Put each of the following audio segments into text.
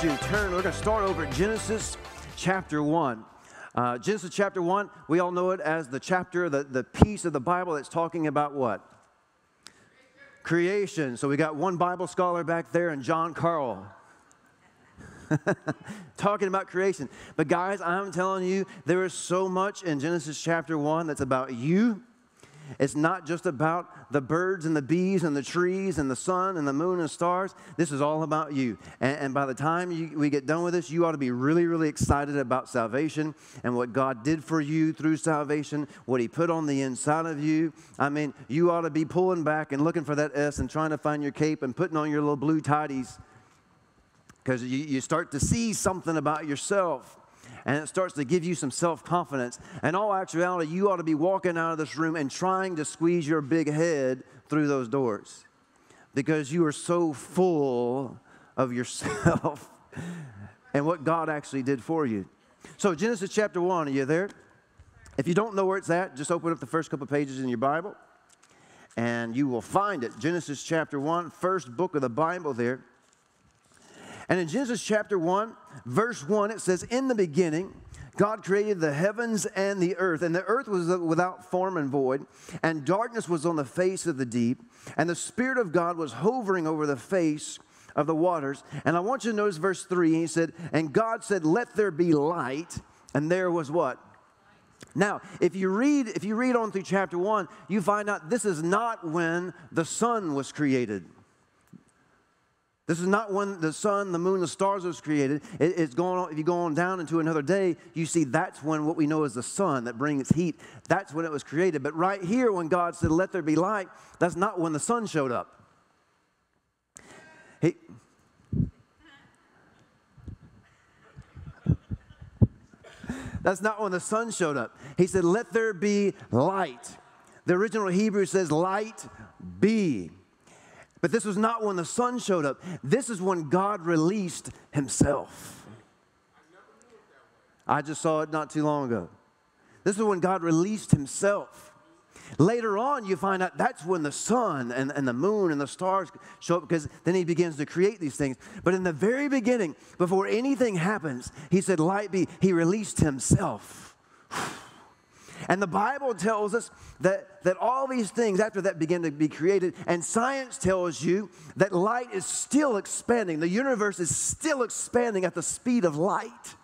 turn. We're going to start over at Genesis chapter 1. Uh, Genesis chapter 1, we all know it as the chapter, the, the piece of the Bible that's talking about what? Creation. So we got one Bible scholar back there and John Carl. talking about creation. But guys, I'm telling you, there is so much in Genesis chapter 1 that's about you it's not just about the birds and the bees and the trees and the sun and the moon and stars. This is all about you. And, and by the time you, we get done with this, you ought to be really, really excited about salvation and what God did for you through salvation, what He put on the inside of you. I mean, you ought to be pulling back and looking for that S and trying to find your cape and putting on your little blue tidies because you, you start to see something about yourself and it starts to give you some self confidence. And all actuality, you ought to be walking out of this room and trying to squeeze your big head through those doors because you are so full of yourself and what God actually did for you. So, Genesis chapter 1, are you there? If you don't know where it's at, just open up the first couple pages in your Bible and you will find it. Genesis chapter 1, first book of the Bible there. And in Genesis chapter 1, verse 1, it says, In the beginning, God created the heavens and the earth, and the earth was without form and void, and darkness was on the face of the deep, and the Spirit of God was hovering over the face of the waters. And I want you to notice verse 3. He said, And God said, Let there be light, and there was what? Now, if you read if you read on through chapter 1, you find out this is not when the sun was created. This is not when the sun, the moon, the stars was created. It, it's going on, if you go on down into another day, you see that's when what we know as the sun that brings heat, that's when it was created. But right here, when God said, let there be light, that's not when the sun showed up. He, That's not when the sun showed up. He said, Let there be light. The original Hebrew says, Light be. But this was not when the sun showed up. This is when God released himself. I just saw it not too long ago. This is when God released himself. Later on, you find out that's when the sun and, and the moon and the stars show up because then he begins to create these things. But in the very beginning, before anything happens, he said, Light be. He released himself. And the Bible tells us that, that all these things after that begin to be created, and science tells you that light is still expanding. The universe is still expanding at the speed of light.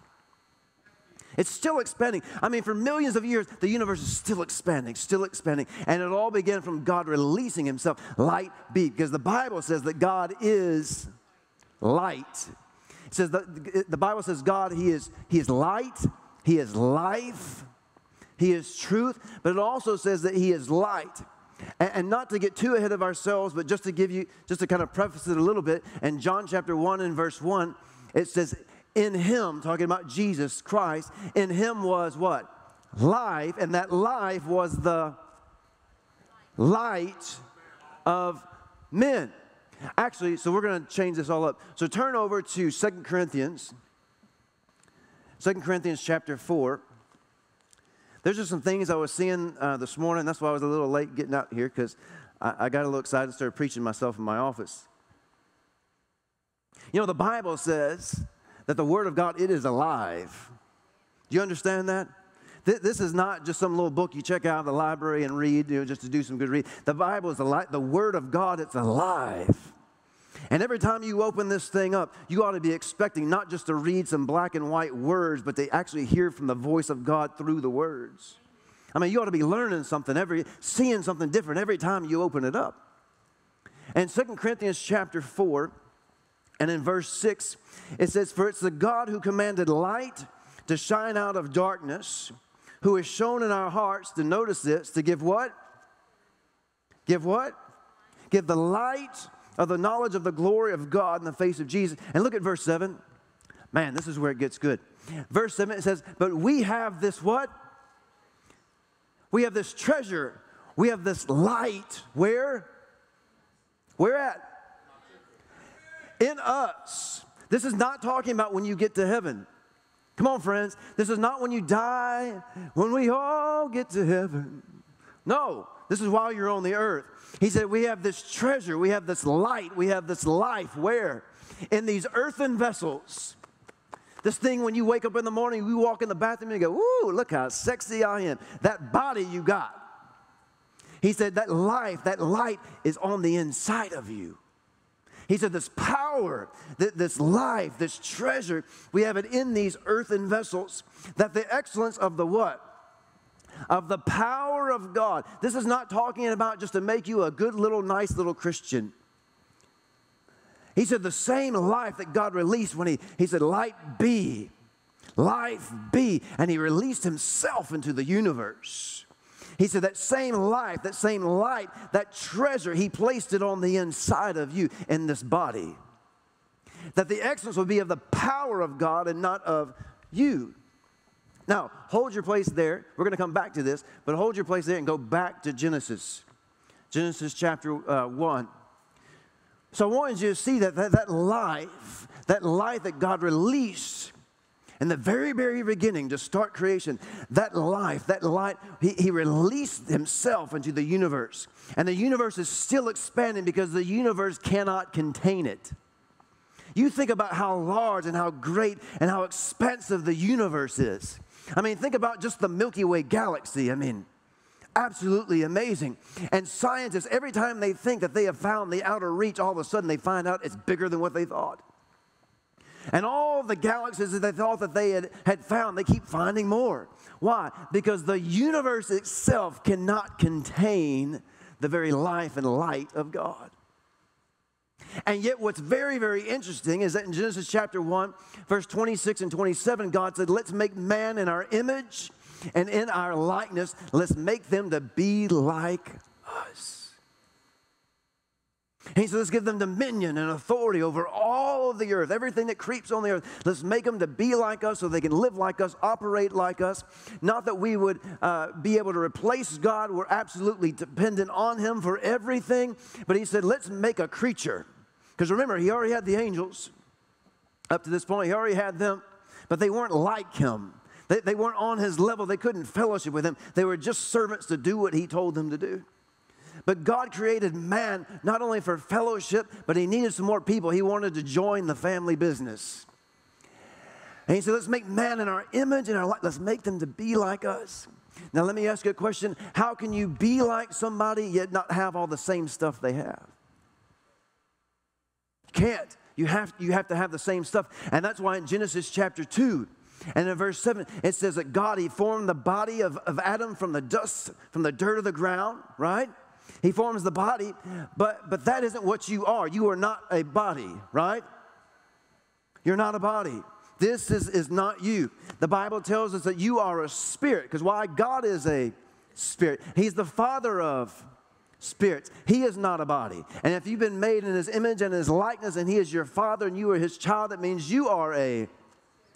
It's still expanding. I mean, for millions of years, the universe is still expanding, still expanding. And it all began from God releasing Himself, light be, because the Bible says that God is light. It says that the Bible says God, He is, he is light, He is life, he is truth, but it also says that He is light. And, not to get too ahead of ourselves, but just to give you, just to kind of preface it a little bit, in John chapter 1 and verse 1, it says, In Him, talking about Jesus Christ, in Him was what? Life, and that life was the light of men. Actually, so we're going to change this all up. So turn over to Second Corinthians, Second Corinthians chapter 4. There's just some things I was seeing uh, this morning. That's why I was a little late getting out here because I, I got a little excited and started preaching myself in my office. You know, the Bible says that the Word of God, it is alive. Do you understand that? This is not just some little book you check out of the library and read, you know, just to do some good read. The Bible is alive. The Word of God, it's alive. And every time you open this thing up, you ought to be expecting not just to read some black and white words, but to actually hear from the voice of God through the words. I mean, you ought to be learning something every, seeing something different every time you open it up. And Second Corinthians chapter 4, and in verse 6, it says, For it's the God who commanded light to shine out of darkness, who has shone in our hearts to notice this, to give what? Give what? Give the light of the knowledge of the glory of God in the face of Jesus. And look at verse 7. Man, this is where it gets good. Verse 7 it says, But we have this what? We have this treasure. We have this light. Where? Where at? In us. This is not talking about when you get to heaven. Come on, friends. This is not when you die, when we all get to heaven. No, this is while you're on the earth. He said, We have this treasure, we have this light, we have this life. Where? in these earthen vessels. This thing, when you wake up in the morning, you walk in the bathroom and you go, Ooh, look how sexy I am. That body you got. He said, That life, that light is on the inside of you. He said, This power, this life, this treasure, we have it in these earthen vessels. That the excellence of the what? Of the power of God. This is not talking about just to make you a good little, nice little Christian. He said, The same life that God released when He, he said, Light be, life be. And He released Himself into the universe. He said, That same life, that same light, that treasure, He placed it on the inside of you in this body. That the excellence would be of the power of God and not of you. Now, hold your place there. We're going to come back to this, but hold your place there and go back to Genesis. Genesis chapter uh, 1. So I wanted you to see that, that that life, that life that God released in the very, very beginning to start creation, that life, that light, he, he released himself into the universe. And the universe is still expanding because the universe cannot contain it. You think about how large and how great and how expansive the universe is. I mean, think about just the Milky Way galaxy. I mean, absolutely amazing. And scientists, every time they think that they have found the outer reach, all of a sudden they find out it's bigger than what they thought. And all the galaxies that they thought that they had, had found, they keep finding more. Why? Because the universe itself cannot contain the very life and light of God. And yet, what's very, very interesting is that in Genesis chapter 1, verse 26 and 27, God said, Let's make man in our image and in our likeness. Let's make them to be like us. He said, let's give them dominion and authority over all of the earth, everything that creeps on the earth. Let's make them to be like us so they can live like us, operate like us. Not that we would uh, be able to replace God. We're absolutely dependent on Him for everything. But He said, let's make a creature. Because remember, He already had the angels. Up to this point, He already had them, but they weren't like Him. They, they weren't on His level. They couldn't fellowship with Him. They were just servants to do what He told them to do. But God created man not only for fellowship, but He needed some more people. He wanted to join the family business. And He said, Let's make man in our image and our light. Let's make them to be like us. Now, let me ask you a question How can you be like somebody yet not have all the same stuff they have? Can't. You have, you have to have the same stuff. And that's why in Genesis chapter 2, and in verse 7, it says that God, He formed the body of, of Adam from the dust, from the dirt of the ground, right? He forms the body, but, but that isn't what you are. You are not a body, right? You're not a body. This is, is not you. The Bible tells us that you are a spirit, because why? God is a spirit. He's the father of spirits. He is not a body. And if you've been made in his image and his likeness, and he is your father and you are his child, that means you are a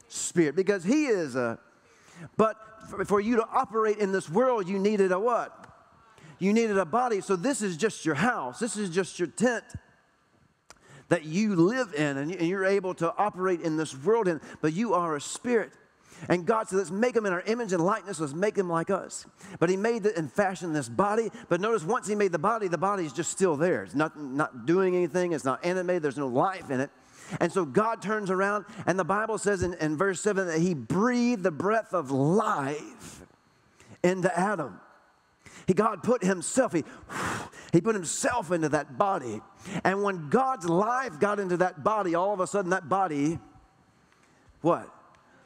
spirit, because he is a. But for, you to operate in this world, you needed a what? you needed a body. So this is just your house, this is just your tent that you live in and you're able to operate in this world in, but you are a spirit. And God said, let's make them in our image and likeness, let's make them like us. But He made and fashioned this body. But notice once He made the body, the body is just still there. It's not, not doing anything, it's not animated, there's no life in it. And so God turns around, and the Bible says in, in verse 7 that He breathed the breath of life into Adam. He, God put himself, he, he put himself into that body. And when God's life got into that body, all of a sudden that body, what?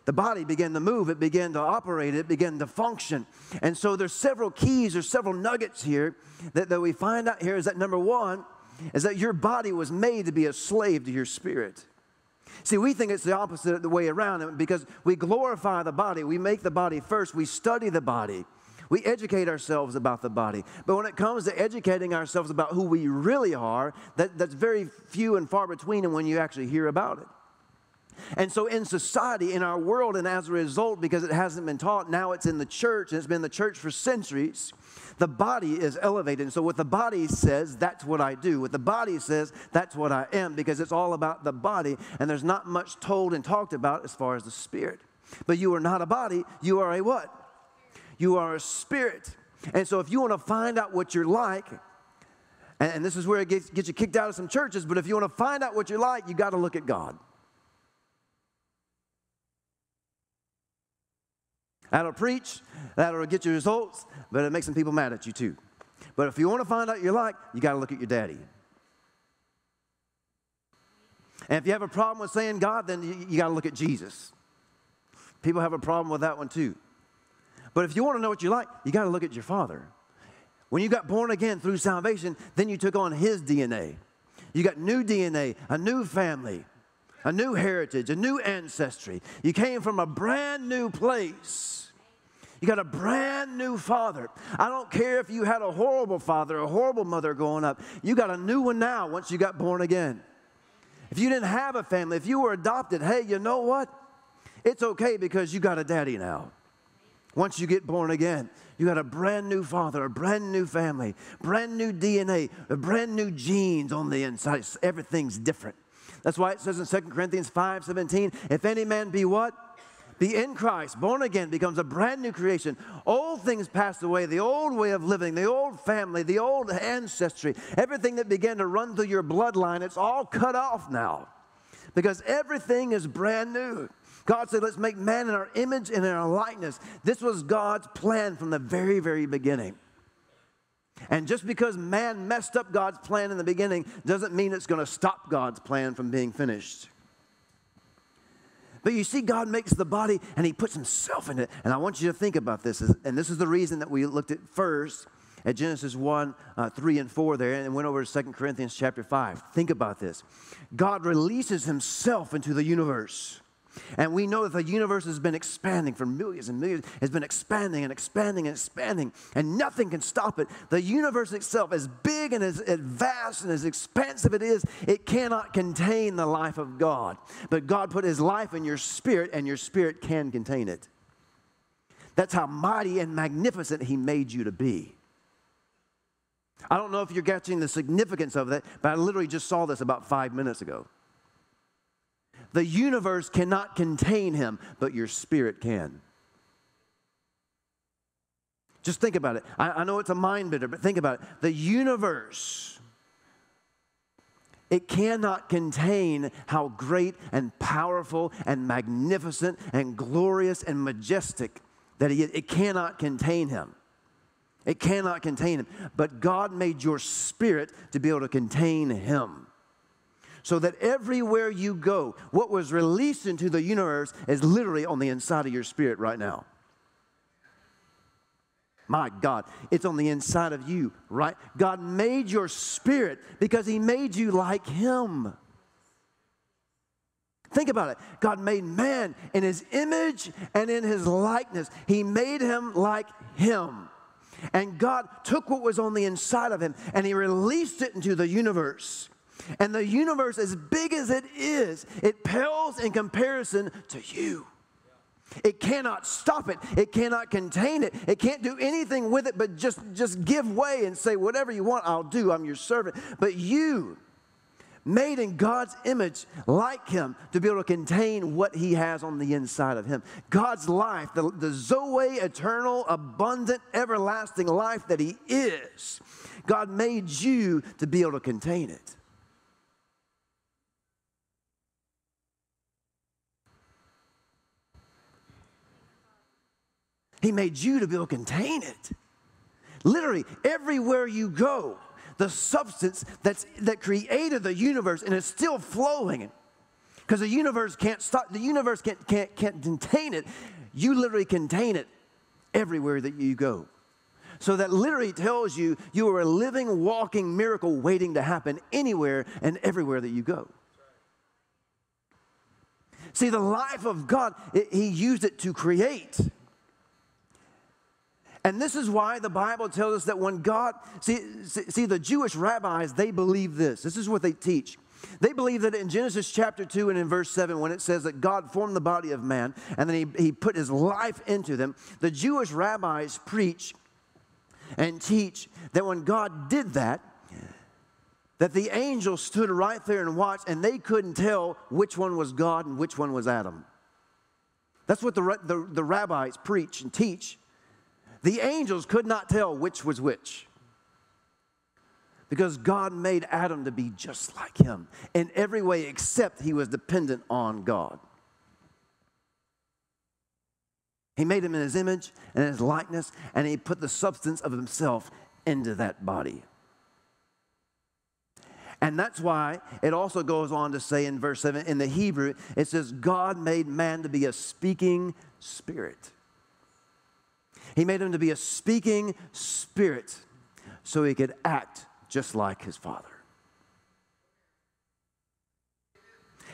The body began to move, it began to operate, it began to function. And so there's several keys, there's several nuggets here that, that we find out here is that number one is that your body was made to be a slave to your spirit. See, we think it's the opposite of the way around because we glorify the body. We make the body first. We study the body. We educate ourselves about the body. But when it comes to educating ourselves about who we really are, that, that's very few and far between and when you actually hear about it. And so, in society, in our world, and as a result, because it hasn't been taught, now it's in the church, and it's been the church for centuries, the body is elevated. And so, what the body says, that's what I do. What the body says, that's what I am, because it's all about the body, and there's not much told and talked about as far as the spirit. But you are not a body, you are a what? You are a spirit. And so if you want to find out what you're like, And, this is where it gets, gets you kicked out of some churches, but if you want to find out what you're like, you got to look at God. That'll preach, that'll get you results, but it makes some people mad at you too. But if you want to find out you're like, you got to look at your daddy. And if you have a problem with saying God, then you, you got to look at Jesus. People have a problem with that one too. But if you want to know what you're like, you got to look at your father. When you got born again through salvation, then you took on his DNA. You got new DNA, a new family, a new heritage, a new ancestry. You came from a brand new place. You got a brand new father. I don't care if you had a horrible father, a horrible mother growing up. You got a new one now once you got born again. If you didn't have a family, if you were adopted, hey, you know what? It's okay because you got a daddy now. Once you get born again, you got a brand new father, a brand new family, brand new DNA, brand new genes on the inside. Everything's different. That's why it says in 2 Corinthians 5 17, if any man be what? Be in Christ, born again, becomes a brand new creation. Old things passed away, the old way of living, the old family, the old ancestry, everything that began to run through your bloodline, it's all cut off now because everything is brand new. God said, Let's make man in our image and in our likeness. This was God's plan from the very, very beginning. And just because man messed up God's plan in the beginning doesn't mean it's going to stop God's plan from being finished. But you see, God makes the body and He puts Himself in it. And I want you to think about this. And this is the reason that we looked at first at Genesis 1, uh, 3, and 4 there, and went over to 2 Corinthians chapter 5. Think about this. God releases Himself into the universe. And we know that the universe has been expanding for millions and millions, has been expanding and expanding and expanding, and nothing can stop it. The universe itself, as big and as, as vast and as expansive it is, it cannot contain the life of God. But God put His life in your spirit, and your spirit can contain it. That's how mighty and magnificent He made you to be. I don't know if you're catching the significance of that, but I literally just saw this about five minutes ago. The universe cannot contain him, but your spirit can. Just think about it. I, I know it's a mind bender, but think about it. The universe, it cannot contain how great and powerful and magnificent and glorious and majestic that he is. It cannot contain him. It cannot contain him. But God made your spirit to be able to contain him so that everywhere you go, what was released into the universe is literally on the inside of your spirit right now. My God, it's on the inside of you, right? God made your spirit because He made you like Him. Think about it. God made man in His image and in His likeness, He made him like Him. And God took what was on the inside of him and He released it into the universe. And the universe, as big as it is, it pales in comparison to you. It cannot stop it. It cannot contain it. It can't do anything with it but just, just give way and say, whatever you want, I'll do. I'm your servant. But you, made in God's image, like Him, to be able to contain what He has on the inside of Him. God's life, the, the Zoe, eternal, abundant, everlasting life that He is, God made you to be able to contain it. He made you to be able to contain it. Literally, everywhere you go, the substance that's, that created the universe and is still flowing. Because the universe can't stop, the universe can't, can't, can't contain it. You literally contain it everywhere that you go. So that literally tells you you are a living, walking miracle waiting to happen anywhere and everywhere that you go. See, the life of God, it, He used it to create. And this is why the Bible tells us that when God, see, see, the Jewish rabbis, they believe this. This is what they teach. They believe that in Genesis chapter 2 and in verse 7, when it says that God formed the body of man and then he, he put his life into them, the Jewish rabbis preach and teach that when God did that, that the angels stood right there and watched and they couldn't tell which one was God and which one was Adam. That's what the, the, the rabbis preach and teach. The angels could not tell which was which Because God made Adam to be just like him in every way except he was dependent on God. He made him in his image and his likeness, and he put the substance of himself into that body. And that's why it also goes on to say in verse 7 in the Hebrew, it says, God made man to be a speaking spirit. He made him to be a speaking spirit so he could act just like his father.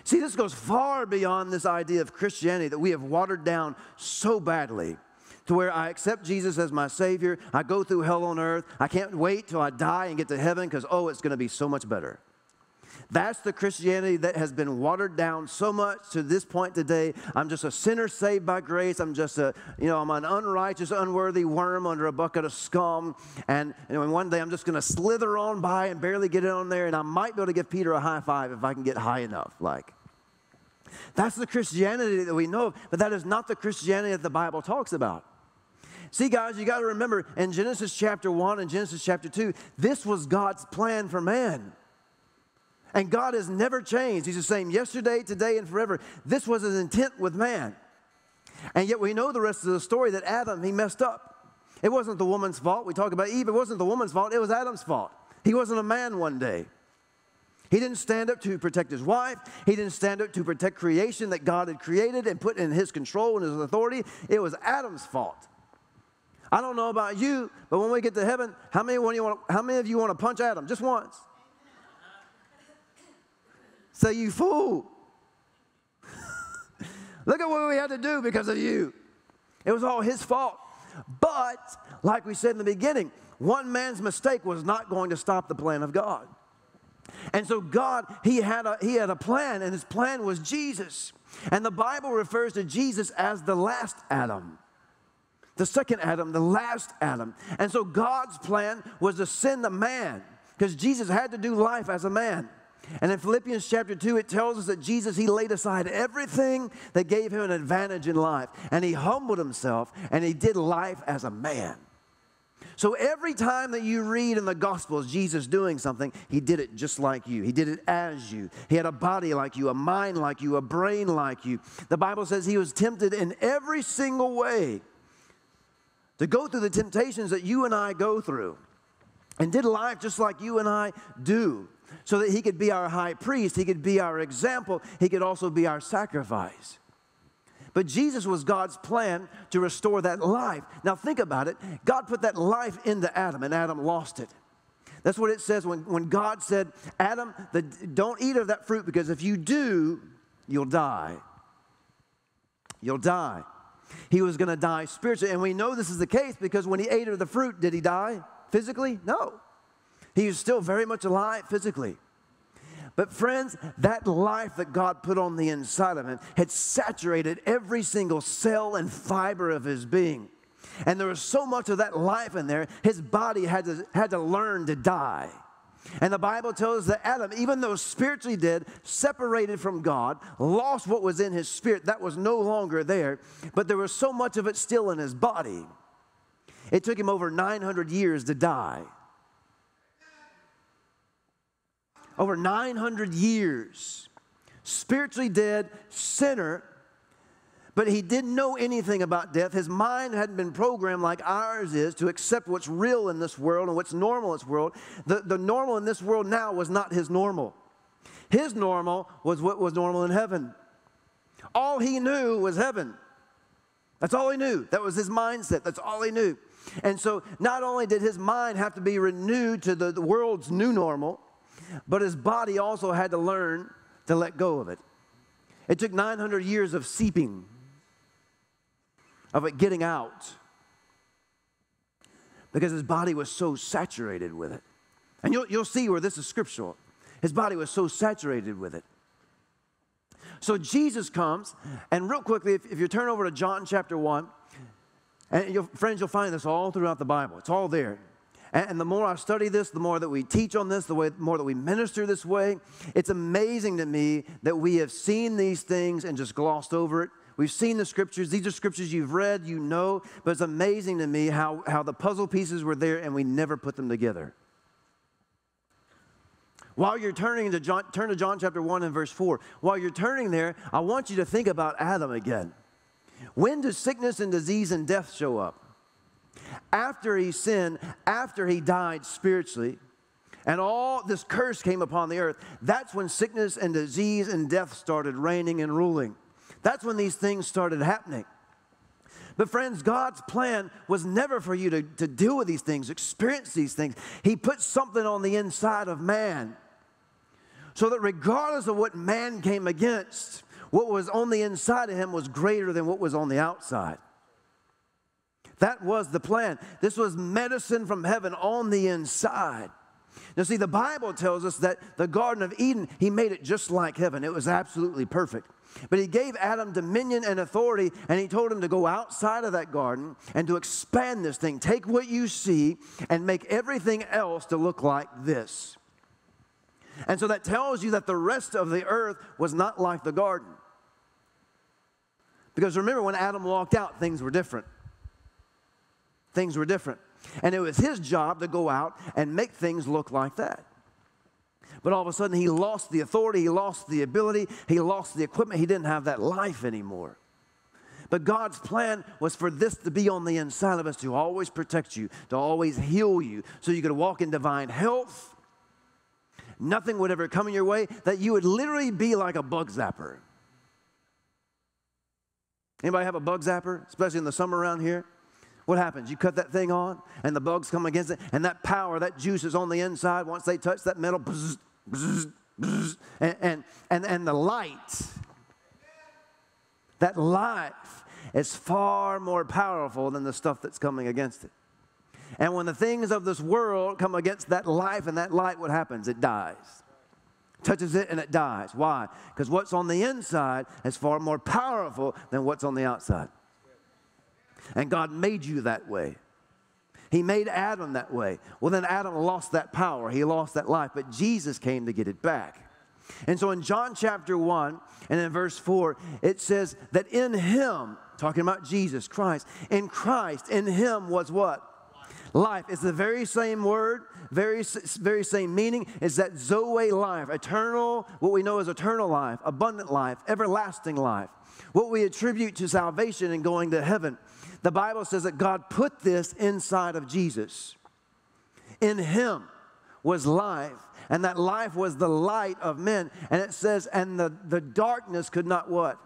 See, this goes far beyond this idea of Christianity that we have watered down so badly to where I accept Jesus as my Savior. I go through hell on earth. I can't wait till I die and get to heaven because, oh, it's going to be so much better. That's the Christianity that has been watered down so much to this point today. I'm just a sinner saved by grace. I'm just a, you know, I'm an unrighteous, unworthy worm under a bucket of scum. And, know, one day I'm just going to slither on by and barely get it on there. And I might be able to give Peter a high five if I can get high enough. Like, that's the Christianity that we know, but that is not the Christianity that the Bible talks about. See, guys, you got to remember in Genesis chapter 1 and Genesis chapter 2, this was God's plan for man. And God has never changed. He's the same yesterday, today, and forever. This was his intent with man. And yet we know the rest of the story that Adam, he messed up. It wasn't the woman's fault. We talk about Eve, it wasn't the woman's fault, it was Adam's fault. He wasn't a man one day. He didn't stand up to protect his wife. He didn't stand up to protect creation that God had created and put in his control and his authority. It was Adam's fault. I don't know about you, but when we get to heaven, how many, you want, how many of you want to punch Adam? Just once. Say, you fool. Look at what we had to do because of you. It was all his fault. But, like we said in the beginning, one man's mistake was not going to stop the plan of God. And so God, he had a, he had a plan, and his plan was Jesus. And the Bible refers to Jesus as the last Adam the second Adam, the last Adam. And so God's plan was to send a man because Jesus had to do life as a man. And in Philippians chapter 2, it tells us that Jesus, he laid aside everything that gave him an advantage in life. And he humbled himself and he did life as a man. So every time that you read in the Gospels Jesus doing something, he did it just like you. He did it as you. He had a body like you, a mind like you, a brain like you. The Bible says he was tempted in every single way to go through the temptations that you and I go through and did life just like you and I do so that he could be our high priest, he could be our example, he could also be our sacrifice. But Jesus was God's plan to restore that life. Now, think about it. God put that life into Adam, and Adam lost it. That's what it says when, when God said, Adam, the, don't eat of that fruit because if you do, you'll die. You'll die. He was going to die spiritually. And we know this is the case because when he ate of the fruit, did he die physically? No. He was still very much alive physically. But, friends, that life that God put on the inside of him had saturated every single cell and fiber of his being. And there was so much of that life in there, his body had to, had to learn to die. And the Bible tells us that Adam, even though spiritually dead, separated from God, lost what was in his spirit, that was no longer there, but there was so much of it still in his body. It took him over 900 years to die. Over 900 years. Spiritually dead, sinner, but he didn't know anything about death. His mind hadn't been programmed like ours is to accept what's real in this world and what's normal in this world. The, the normal in this world now was not his normal. His normal was what was normal in heaven. All he knew was heaven. That's all he knew. That was his mindset. That's all he knew. And so, not only did his mind have to be renewed to the, the world's new normal, but his body also had to learn to let go of it. It took 900 years of seeping of it getting out because his body was so saturated with it. And you'll, you'll see where this is scriptural. His body was so saturated with it. So Jesus comes, and real quickly, if, if you turn over to John chapter 1, and you'll, friends, you'll find this all throughout the Bible. It's all there. And, the more I study this, the more that we teach on this, the way, more that we minister this way, it's amazing to me that we have seen these things and just glossed over it We've seen the scriptures. These are scriptures you've read, you know, but it's amazing to me how, how the puzzle pieces were there and we never put them together. While you're turning to John, turn to John chapter 1 and verse 4. While you're turning there, I want you to think about Adam again. When does sickness and disease and death show up? After he sinned, after he died spiritually, and all this curse came upon the earth, that's when sickness and disease and death started reigning and ruling. That's when these things started happening. But, friends, God's plan was never for you to, to deal with these things, experience these things. He put something on the inside of man so that regardless of what man came against, what was on the inside of him was greater than what was on the outside. That was the plan. This was medicine from heaven on the inside. Now, see, the Bible tells us that the Garden of Eden, he made it just like heaven. It was absolutely perfect. But he gave Adam dominion and authority, and he told him to go outside of that garden and to expand this thing. Take what you see and make everything else to look like this. And so that tells you that the rest of the earth was not like the garden. Because remember, when Adam walked out, things were different. Things were different. And it was his job to go out and make things look like that. But all of a sudden, he lost the authority, he lost the ability, he lost the equipment. He didn't have that life anymore. But God's plan was for this to be on the inside of us to always protect you, to always heal you, so you could walk in divine health. Nothing would ever come in your way, that you would literally be like a bug zapper. Anybody have a bug zapper, especially in the summer around here? What happens? You cut that thing on, and the bugs come against it, and that power, that juice is on the inside. Once they touch that metal, bzz, bzz, bzz, and, and, and, and the light, that life is far more powerful than the stuff that's coming against it. And when the things of this world come against that life and that light, what happens? It dies. Touches it and it dies. Why? Because what's on the inside is far more powerful than what's on the outside. And God made you that way. He made Adam that way. Well, then Adam lost that power, he lost that life, but Jesus came to get it back. And so in John chapter 1 and in verse 4, it says that in him, talking about Jesus Christ, in Christ, in him was what? Life. It's the very same word, very, very same meaning. Is that Zoe life, eternal, what we know as eternal life, abundant life, everlasting life. What we attribute to salvation and going to heaven. The Bible says that God put this inside of Jesus. In him was life, and that life was the light of men. And it says, and the, the darkness could not what?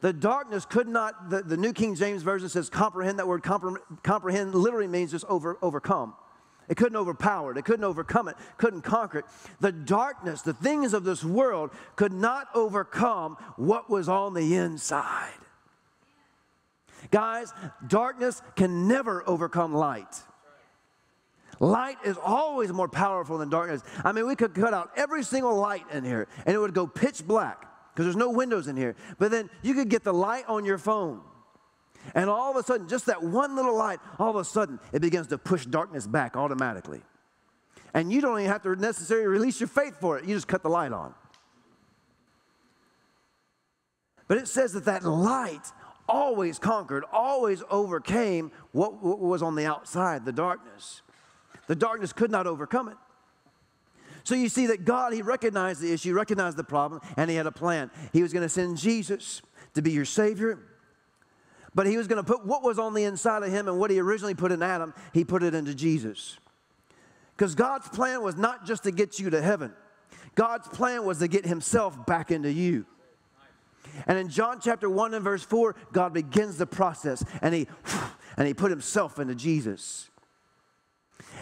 The darkness could not, the, the New King James Version says comprehend. That word compre- comprehend literally means just over, overcome. It couldn't overpower it. It couldn't overcome it. Couldn't conquer it. The darkness, the things of this world could not overcome what was on the inside. Guys, darkness can never overcome light. Light is always more powerful than darkness. I mean, we could cut out every single light in here and it would go pitch black because there's no windows in here. But then you could get the light on your phone. And all of a sudden, just that one little light, all of a sudden, it begins to push darkness back automatically. And you don't even have to necessarily release your faith for it. You just cut the light on. But it says that that light always conquered, always overcame what, was on the outside, the darkness. The darkness could not overcome it. So you see that God, He recognized the issue, recognized the problem, and He had a plan. He was going to send Jesus to be your Savior, but He was going to put what was on the inside of Him and what He originally put in Adam, He put it into Jesus. Because God's plan was not just to get you to heaven, God's plan was to get Himself back into you. And in John chapter 1 and verse 4, God begins the process and he, and he put himself into Jesus.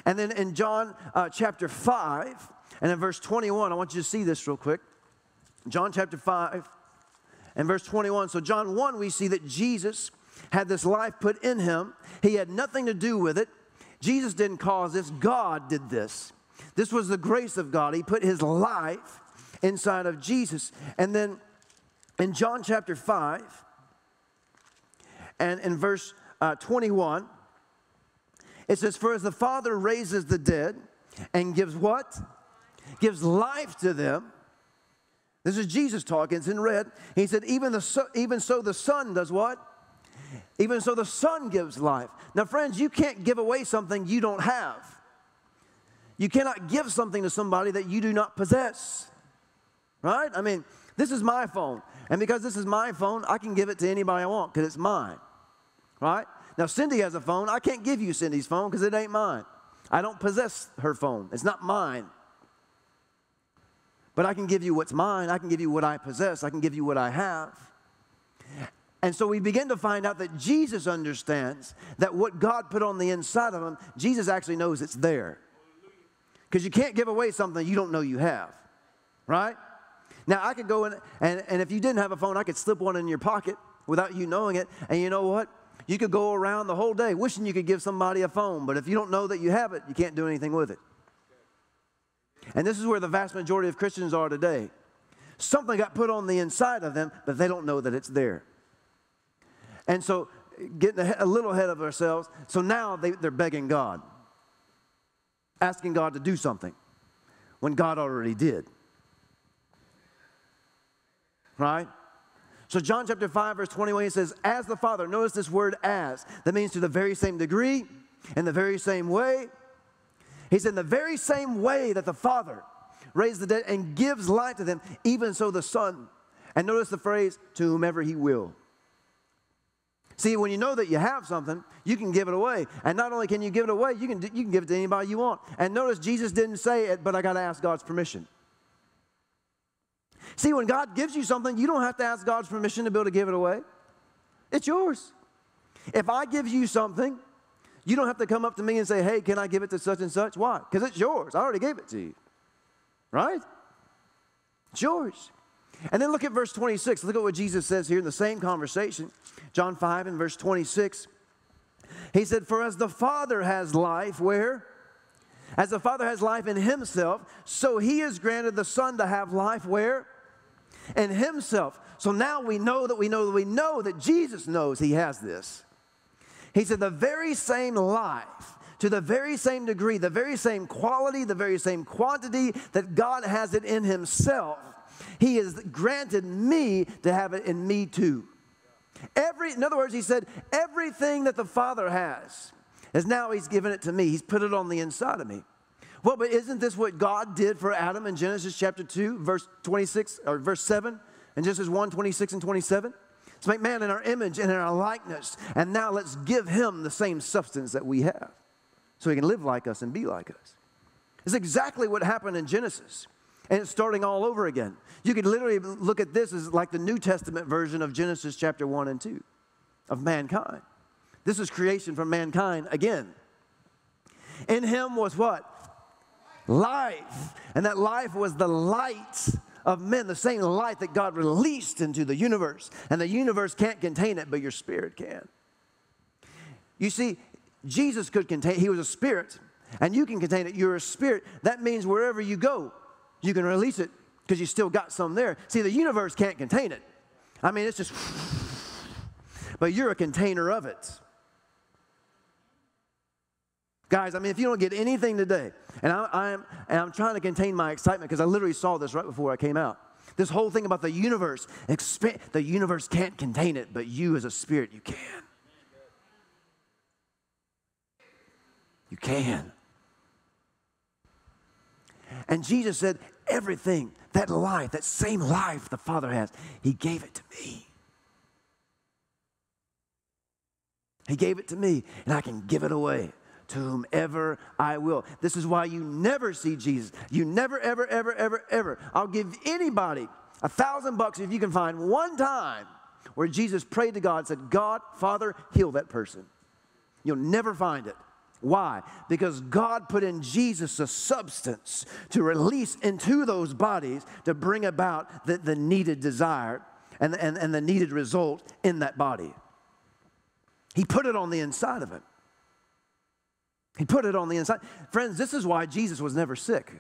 And then in John uh, chapter 5 and in verse 21, I want you to see this real quick. John chapter 5 and verse 21. So, John 1, we see that Jesus had this life put in him, he had nothing to do with it. Jesus didn't cause this, God did this. This was the grace of God. He put his life inside of Jesus. And then in John chapter 5 and in verse uh, 21, it says, For as the Father raises the dead and gives what? Gives life to them. This is Jesus talking, it's in red. He said, even, the so, even so the Son does what? Even so the Son gives life. Now, friends, you can't give away something you don't have. You cannot give something to somebody that you do not possess. Right? I mean, this is my phone. And because this is my phone, I can give it to anybody I want because it's mine. Right? Now, Cindy has a phone. I can't give you Cindy's phone because it ain't mine. I don't possess her phone, it's not mine. But I can give you what's mine. I can give you what I possess. I can give you what I have. And so we begin to find out that Jesus understands that what God put on the inside of him, Jesus actually knows it's there. Because you can't give away something you don't know you have, right? Now, I could go in, and, and if you didn't have a phone, I could slip one in your pocket without you knowing it. And you know what? You could go around the whole day wishing you could give somebody a phone, but if you don't know that you have it, you can't do anything with it. And this is where the vast majority of Christians are today. Something got put on the inside of them, but they don't know that it's there. And so, getting a little ahead of ourselves, so now they, they're begging God, asking God to do something when God already did. Right? So, John chapter 5, verse 21, he says, As the Father, notice this word as, that means to the very same degree, in the very same way. He said, In the very same way that the Father raised the dead and gives life to them, even so the Son. And notice the phrase, to whomever he will. See, when you know that you have something, you can give it away. And not only can you give it away, you can, you can give it to anybody you want. And notice Jesus didn't say it, but I got to ask God's permission. See, when God gives you something, you don't have to ask God's permission to be able to give it away. It's yours. If I give you something, you don't have to come up to me and say, hey, can I give it to such and such? Why? Because it's yours. I already gave it to you. Right? It's yours. And then look at verse 26. Look at what Jesus says here in the same conversation. John 5 and verse 26. He said, For as the Father has life, where? As the Father has life in himself, so he has granted the Son to have life where? In himself. So now we know that we know that we know that Jesus knows he has this. He said, The very same life to the very same degree, the very same quality, the very same quantity that God has it in Himself, He has granted me to have it in me too. Every, in other words, He said, everything that the Father has is now He's given it to me. He's put it on the inside of me. Well, but isn't this what God did for Adam in Genesis chapter 2, verse 26, or verse 7, and Genesis 1, 26 and 27? Let's make man in our image and in our likeness. And now let's give him the same substance that we have so he can live like us and be like us. It's exactly what happened in Genesis. And it's starting all over again. You could literally look at this as like the New Testament version of Genesis chapter 1 and 2 of mankind. This is creation from mankind again. In him was what? Life. And that life was the light of men, the same light that God released into the universe. And the universe can't contain it, but your spirit can. You see, Jesus could contain, he was a spirit, and you can contain it. You're a spirit. That means wherever you go, you can release it because you still got some there. See, the universe can't contain it. I mean, it's just, but you're a container of it. Guys, I mean, if you don't get anything today, and, I, am, and I'm trying to contain my excitement because I literally saw this right before I came out. This whole thing about the universe, the universe can't contain it, but you as a spirit, you can. You can. And Jesus said, Everything, that life, that same life the Father has, He gave it to me. He gave it to me, and I can give it away to whomever I will. This is why you never see Jesus. You never, ever, ever, ever, ever. I'll give anybody a thousand bucks if you can find one time where Jesus prayed to God said, God, Father, heal that person. You'll never find it. Why? Because God put in Jesus a substance to release into those bodies to bring about the, the needed desire and, and, and the needed result in that body. He put it on the inside of it. He put it on the inside. Friends, this is why Jesus was never sick.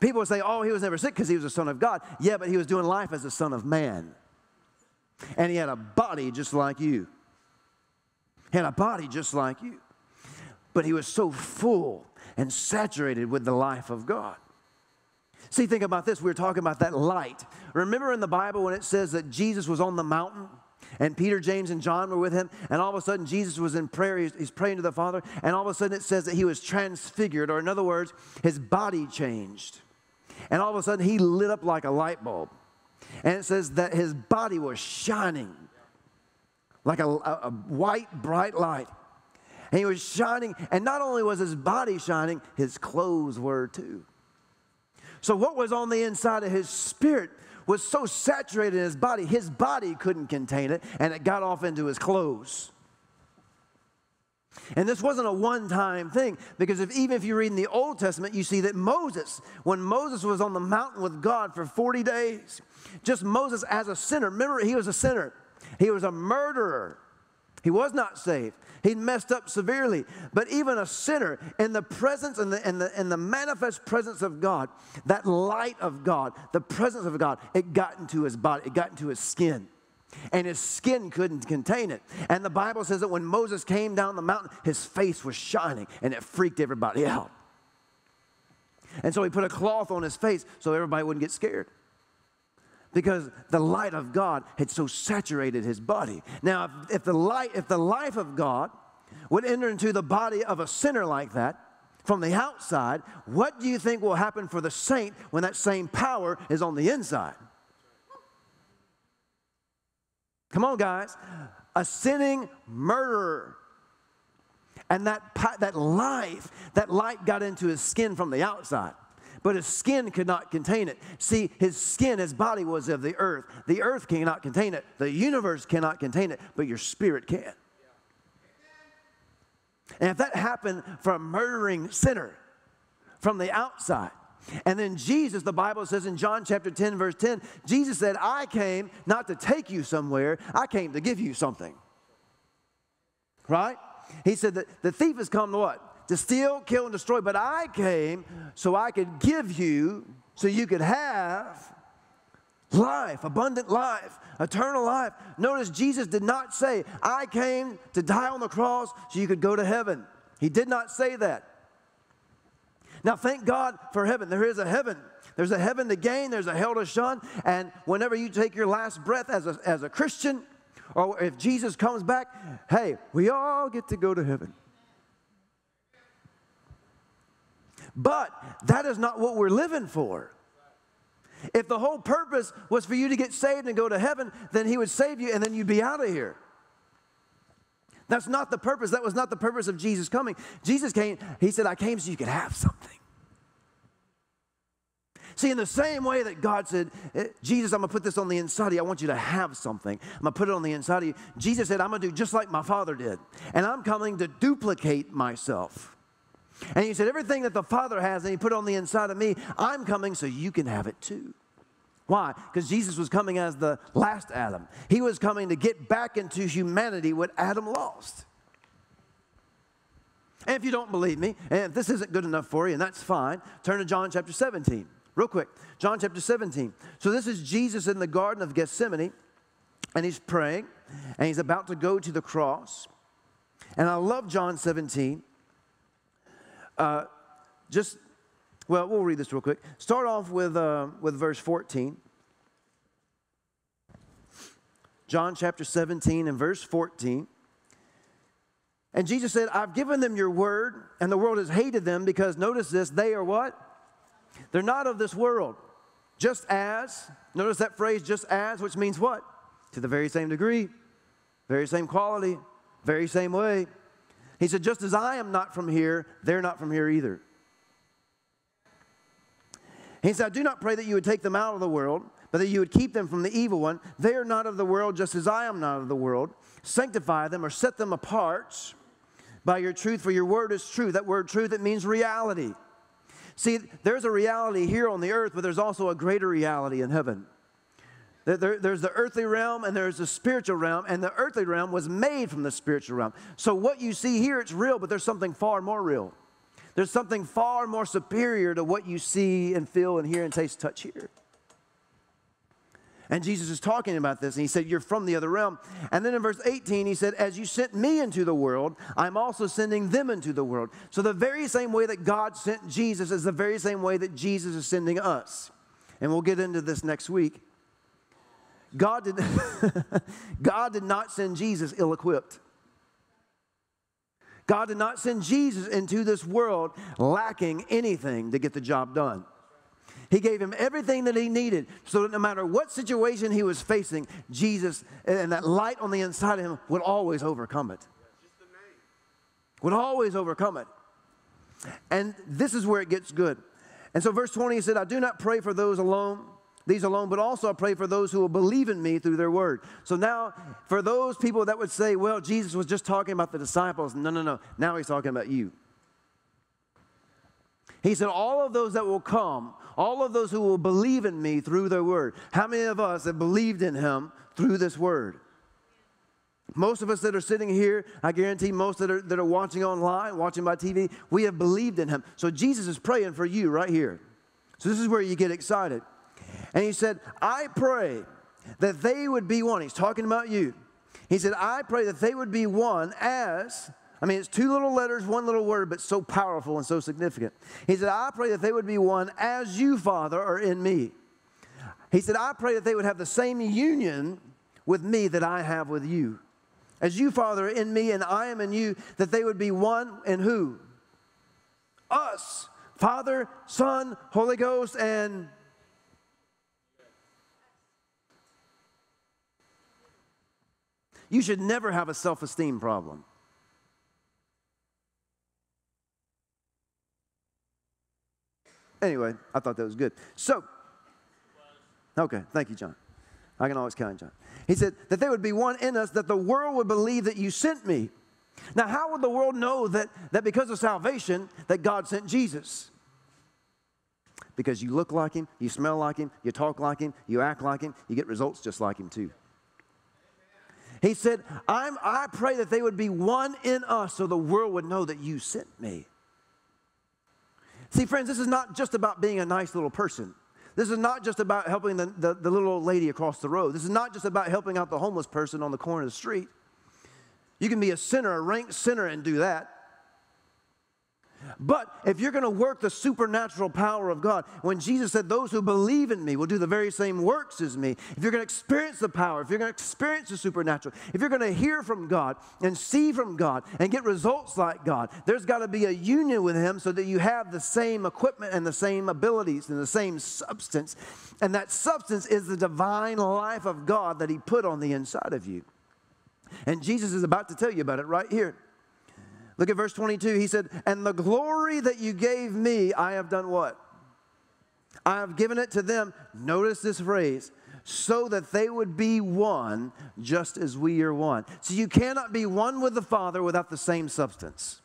People say, oh, he was never sick because he was a son of God. Yeah, but he was doing life as a son of man. And he had a body just like you. He had a body just like you. But he was so full and saturated with the life of God. See, think about this. We were talking about that light. Remember in the Bible when it says that Jesus was on the mountain And Peter, James, and John were with him. And all of a sudden, Jesus was in prayer. He's, he's praying to the Father. And all of a sudden, it says that he was transfigured, or in other words, his body changed. And all of a sudden, he lit up like a light bulb. And it says that his body was shining like a, a, a white, bright light. And he was shining. And not only was his body shining, his clothes were too. So, what was on the inside of his spirit was so saturated in his body, his body couldn't contain it, and it got off into his clothes. And this wasn't a one time thing because if, even if you read in the Old Testament, you see that Moses, when Moses was on the mountain with God for 40 days, just Moses as a sinner, remember, he was a sinner, he was a murderer, he was not saved. He'd messed up severely. But even a sinner, in the presence and the, in the, in the manifest presence of God, that light of God, the presence of God, it got into his body, it got into his skin. And his skin couldn't contain it. And the Bible says that when Moses came down the mountain, his face was shining and it freaked everybody out. And so he put a cloth on his face so everybody wouldn't get scared because the light of God had so saturated his body. Now, if, if, the light, if the life of God would enter into the body of a sinner like that from the outside, what do you think will happen for the saint when that same power is on the inside? Come on, guys. A sinning murderer. And that, that life, that light got into his skin from the outside but his skin could not contain it. See, his skin, his body was of the earth. The earth cannot contain it, the universe cannot contain it, but your spirit can. And if that happened from a murdering sinner from the outside, and then Jesus, the Bible says in John chapter 10, verse 10, Jesus said, I came not to take you somewhere, I came to give you something. Right? He said that the thief has come to what? To steal, kill, and destroy, but I came so I could give you, so you could have life, abundant life, eternal life. Notice Jesus did not say, I came to die on the cross so you could go to heaven. He did not say that. Now, thank God for heaven. There is a heaven. There's a heaven to gain, there's a hell to shun. And whenever you take your last breath as a, as a Christian, or if Jesus comes back, hey, we all get to go to heaven. But that is not what we're living for. If the whole purpose was for you to get saved and go to heaven, then He would save you and then you'd be out of here. That's not the purpose. That was not the purpose of Jesus coming. Jesus came, He said, I came so you could have something. See, in the same way that God said, eh, Jesus, I'm gonna put this on the inside of you. I want you to have something. I'm gonna put it on the inside of you. Jesus said, I'm gonna do just like my Father did. And I'm coming to duplicate myself. And he said, Everything that the Father has and he put on the inside of me, I'm coming so you can have it too. Why? Because Jesus was coming as the last Adam. He was coming to get back into humanity what Adam lost. And if you don't believe me, and if this isn't good enough for you, and that's fine, turn to John chapter 17. Real quick. John chapter 17. So this is Jesus in the Garden of Gethsemane, and he's praying, and he's about to go to the cross. And I love John 17 uh, just, well, we'll read this real quick. Start off with, uh, with verse 14. John chapter 17 and verse 14. And Jesus said, I've given them your word, and the world has hated them because, notice this, they are what? They're not of this world. Just as, notice that phrase, just as, which means what? To the very same degree, very same quality, very same way. He said, Just as I am not from here, they're not from here either. He said, I do not pray that you would take them out of the world, but that you would keep them from the evil one. They are not of the world, just as I am not of the world. Sanctify them or set them apart by your truth, for your word is true. That word truth, it means reality. See, there's a reality here on the earth, but there's also a greater reality in heaven. There, there's the earthly realm and there's the spiritual realm, and the earthly realm was made from the spiritual realm. So, what you see here, it's real, but there's something far more real. There's something far more superior to what you see and feel and hear and taste, touch here. And Jesus is talking about this, and he said, You're from the other realm. And then in verse 18, he said, As you sent me into the world, I'm also sending them into the world. So, the very same way that God sent Jesus is the very same way that Jesus is sending us. And we'll get into this next week. God did, God did not send Jesus ill equipped. God did not send Jesus into this world lacking anything to get the job done. He gave him everything that he needed so that no matter what situation he was facing, Jesus and that light on the inside of him would always overcome it. Would always overcome it. And this is where it gets good. And so, verse 20, he said, I do not pray for those alone, these alone, but also I pray for those who will believe in me through their word. So now, for those people that would say, well, Jesus was just talking about the disciples, no, no, no. Now he's talking about you. He said, All of those that will come, all of those who will believe in me through their word. How many of us have believed in him through this word? Most of us that are sitting here, I guarantee most that are, that are watching online, watching by TV, we have believed in him. So Jesus is praying for you right here. So this is where you get excited. And he said, I pray that they would be one. He's talking about you. He said, I pray that they would be one as I mean, it's two little letters, one little word, but so powerful and so significant. He said, I pray that they would be one as you, Father, are in me. He said, I pray that they would have the same union with me that I have with you. As you, Father, are in me and I am in you, that they would be one in who? Us. Father, Son, Holy Ghost, and you should never have a self esteem problem. Anyway, I thought that was good. So, okay, thank you, John. I can always count on John. He said that there would be one in us that the world would believe that you sent me. Now, how would the world know that, that because of salvation that God sent Jesus? Because you look like him, you smell like him, you talk like him, you act like him, you get results just like him too. He said, I pray that they would be one in us so the world would know that you sent me. See, friends, this is not just about being a nice little person. This is not just about helping the, the, the, little old lady across the road. This is not just about helping out the homeless person on the corner of the street. You can be a sinner, a ranked sinner, and do that. But if you're going to work the supernatural power of God, when Jesus said, Those who believe in me will do the very same works as me, if you're going to experience the power, if you're going to experience the supernatural, if you're going to hear from God and see from God and get results like God, there's got to be a union with Him so that you have the same equipment and the same abilities and the same substance. And that substance is the divine life of God that He put on the inside of you. And Jesus is about to tell you about it right here. Look at verse 22. He said, And the glory that you gave me, I have done what? I have given it to them. Notice this phrase so that they would be one just as we are one. So you cannot be one with the Father without the same substance.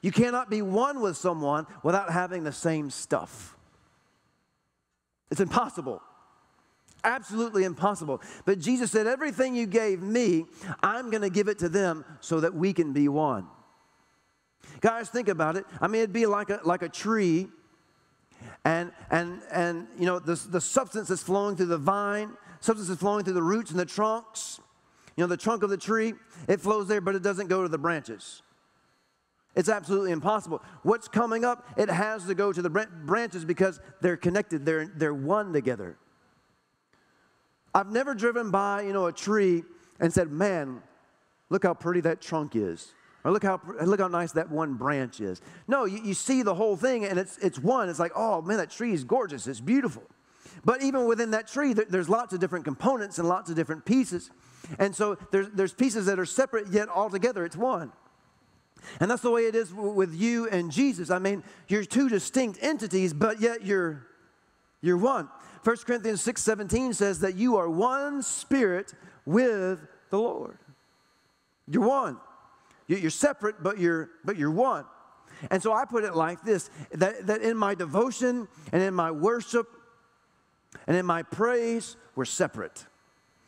You cannot be one with someone without having the same stuff. It's impossible. Absolutely impossible. But Jesus said, Everything you gave me, I'm going to give it to them so that we can be one. Guys, think about it. I mean, it'd be like a, like a tree, and, and, and you know, the, the substance that's flowing through the vine, substance that's flowing through the roots and the trunks. You know, the trunk of the tree, it flows there, but it doesn't go to the branches. It's absolutely impossible. What's coming up, it has to go to the branches because they're connected, they're, they're one together. I've never driven by, you know, a tree and said, man, look how pretty that trunk is. Or look how, look how nice that one branch is. No, you, you see the whole thing and it's, it's one. It's like, oh man, that tree is gorgeous. It's beautiful. But even within that tree, there, there's lots of different components and lots of different pieces. And so there's, there's pieces that are separate, yet all together it's one. And that's the way it is with you and Jesus. I mean, you're two distinct entities, but yet you're, you're one. 1 Corinthians 6 17 says that you are one spirit with the Lord. You're one. You're separate, but you're, but you're one. And so I put it like this that, that in my devotion and in my worship and in my praise, we're separate.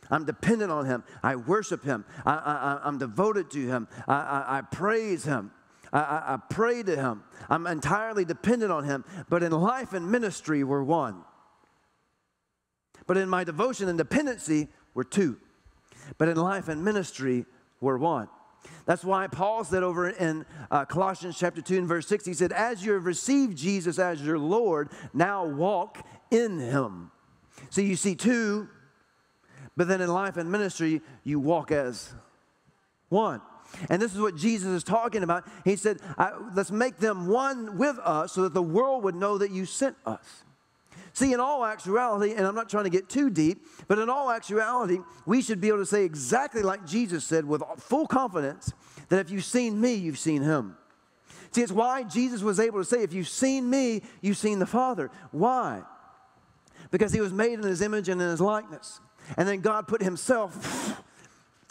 I'm dependent on Him. I worship Him. I, I'm devoted to Him. I, I, I praise Him. I, I, pray to Him. I'm entirely dependent on Him. But in life and ministry, we're one. But in my devotion and dependency, we're two. But in life and ministry, we're one. That's why Paul said over in uh, Colossians chapter 2 and verse 6, he said, As you have received Jesus as your Lord, now walk in him. So you see two, But then in life and ministry, you walk as one. And this is what Jesus is talking about. He said, Let's make them one with us so that the world would know that you sent us. See, in all actuality, and I'm not trying to get too deep, but in all actuality, we should be able to say exactly like Jesus said with full confidence that if you've seen me, you've seen him. See, it's why Jesus was able to say, If you've seen me, you've seen the Father. Why? Because he was made in his image and in his likeness. And then God put himself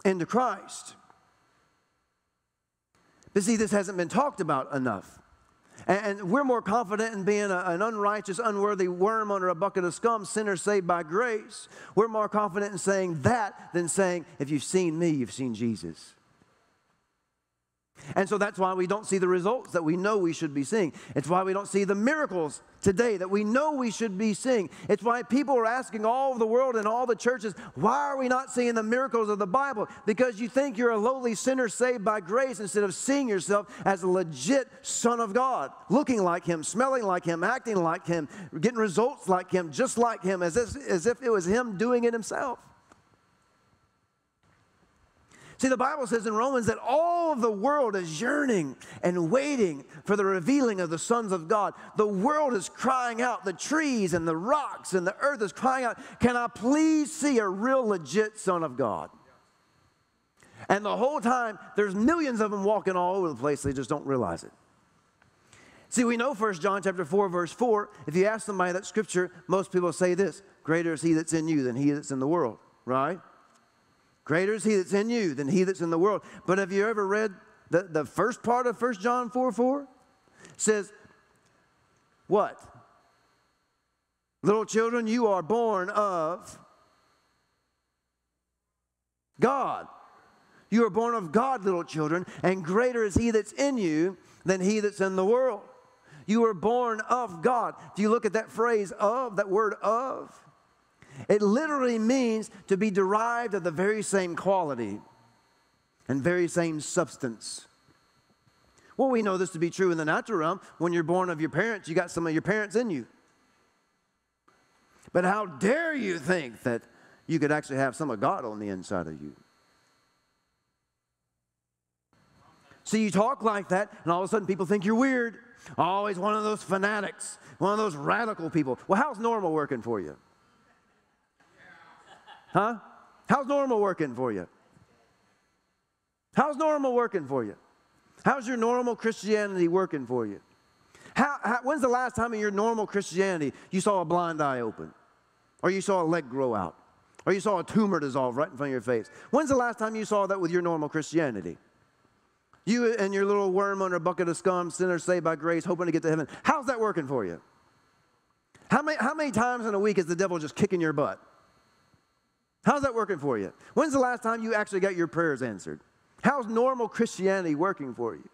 into Christ. But see, this hasn't been talked about enough. And we're more confident in being a, an unrighteous, unworthy worm under a bucket of scum, sinner saved by grace. We're more confident in saying that than saying, if you've seen me, you've seen Jesus. And so that's why we don't see the results that we know we should be seeing. It's why we don't see the miracles today that we know we should be seeing. It's why people are asking all over the world and all the churches, why are we not seeing the miracles of the Bible? Because you think you're a lowly sinner saved by grace instead of seeing yourself as a legit son of God, looking like him, smelling like him, acting like him, getting results like him, just like him, as if, as if it was him doing it himself. See, the Bible says in Romans that all of the world is yearning and waiting for the revealing of the sons of God. The world is crying out, the trees and the rocks and the earth is crying out, Can I please see a real legit son of God? And the whole time, there's millions of them walking all over the place, they just don't realize it. See, we know 1 John chapter 4, verse 4. If you ask somebody that scripture, most people say this greater is he that's in you than he that's in the world, right? Greater is he that's in you than he that's in the world. But have you ever read the, the first part of 1 John 4 4? It says, What? Little children, you are born of God. You are born of God, little children, and greater is he that's in you than he that's in the world. You were born of God. Do you look at that phrase of, that word of? It literally means to be derived of the very same quality and very same substance. Well, we know this to be true in the natural realm. When you're born of your parents, you got some of your parents in you. But how dare you think that you could actually have some of God on the inside of you? So you talk like that, and all of a sudden people think you're weird. Always one of those fanatics, one of those radical people. Well, how's normal working for you? Huh? How's normal working for you? How's normal working for you? How's your normal Christianity working for you? How, how, when's the last time in your normal Christianity you saw a blind eye open? Or you saw a leg grow out? Or you saw a tumor dissolve right in front of your face? When's the last time you saw that with your normal Christianity? You and your little worm under a bucket of scum, sinner saved by grace, hoping to get to heaven. How's that working for you? How many, how many times in a week is the devil just kicking your butt? How's that working for you? When's the last time you actually got your prayers answered? How's normal Christianity working for you?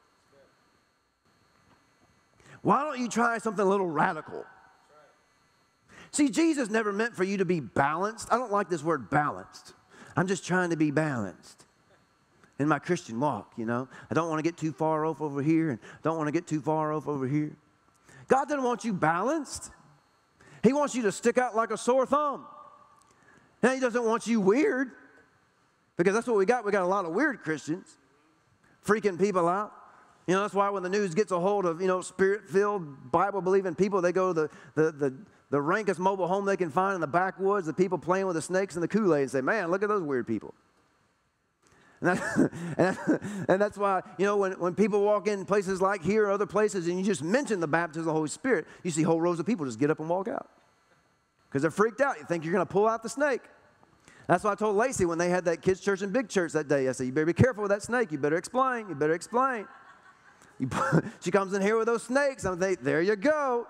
Why don't you try something a little radical? See, Jesus never meant for you to be balanced. I don't like this word balanced. I'm just trying to be balanced in my Christian walk, you know. I don't want to get too far off over here and don't want to get too far off over here. God doesn't want you balanced. He wants you to stick out like a sore thumb. Now, he doesn't want you weird because that's what we got. We got a lot of weird Christians freaking people out. You know, that's why when the news gets a hold of, you know, spirit filled, Bible believing people, they go to the, the, the, the rankest mobile home they can find in the backwoods, the people playing with the snakes and the Kool Aid, and say, man, look at those weird people. And, that, and, that's why, you know, when, when people walk in places like here or other places and you just mention the baptism of the Holy Spirit, you see whole rows of people just get up and walk out because they're freaked out. You think you're going to pull out the snake. That's why I told Lacey when they had that kids' church and big church that day. I said, You better be careful with that snake. You better explain. You better explain. You, she comes in here with those snakes. I'm thinking, There you go.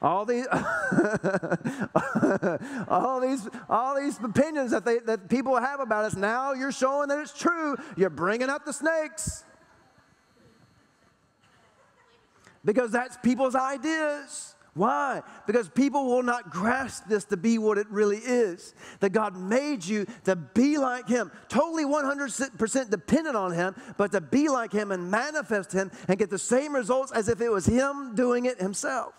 All these, all these, all these opinions that, they, that people have about us. Now you're showing that it's true. You're bringing up the snakes because that's people's ideas. Why? Because people will not grasp this to be what it really is. That God made you to be like Him, totally 100% dependent on Him, but to be like Him and manifest Him and get the same results as if it was Him doing it Himself.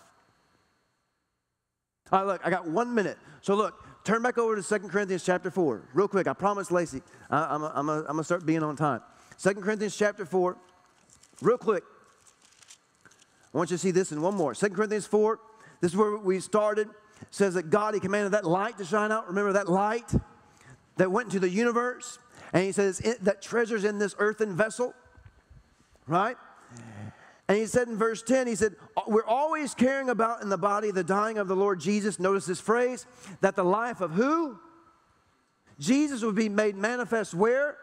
All right, look, I got one minute. So, look, turn back over to 2 Corinthians chapter 4, real quick. I promise Lacey, I, am going to start being on time. 2 Corinthians chapter 4, real quick. I want you to see this in one more. 2 Corinthians 4, this is where we started. It says that God, He commanded that light to shine out. Remember that light that went into the universe? And He says that treasures in this earthen vessel, right? And he said in verse 10, he said, uh, We're always caring about in the body the dying of the Lord Jesus. Notice this phrase that the life of who? Jesus would be made manifest where?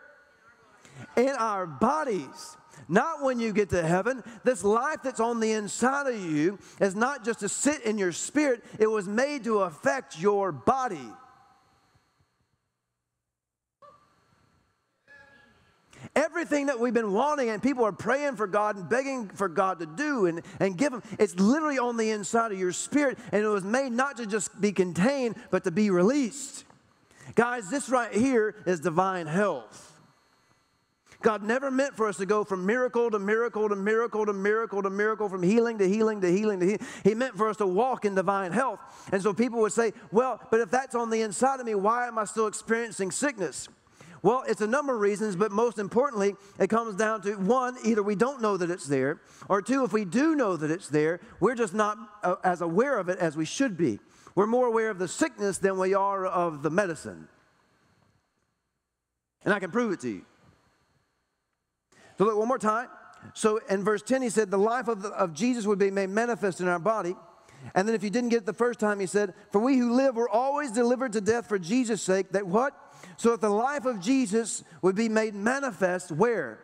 In our bodies. Not when you get to heaven. This life that's on the inside of you is not just to sit in your spirit, it was made to affect your body. Everything that we've been wanting and people are praying for God and begging for God to do and, and give them, it's literally on the inside of your spirit. And it was made not to just be contained, but to be released. Guys, this right here is divine health. God never meant for us to go from miracle to miracle to miracle to miracle to miracle, from healing to healing to healing to healing. He meant for us to walk in divine health. And so people would say, well, but if that's on the inside of me, why am I still experiencing sickness? Well, it's a number of reasons, but most importantly, it comes down to one, either we don't know that it's there, or two, if we do know that it's there, we're just not uh, as aware of it as we should be. We're more aware of the sickness than we are of the medicine. And I can prove it to you. So, look one more time. So, in verse 10, he said, The life of, the, of Jesus would be made manifest in our body. And then, if you didn't get it the first time, he said, For we who live were always delivered to death for Jesus' sake, that what? So that the life of Jesus would be made manifest where?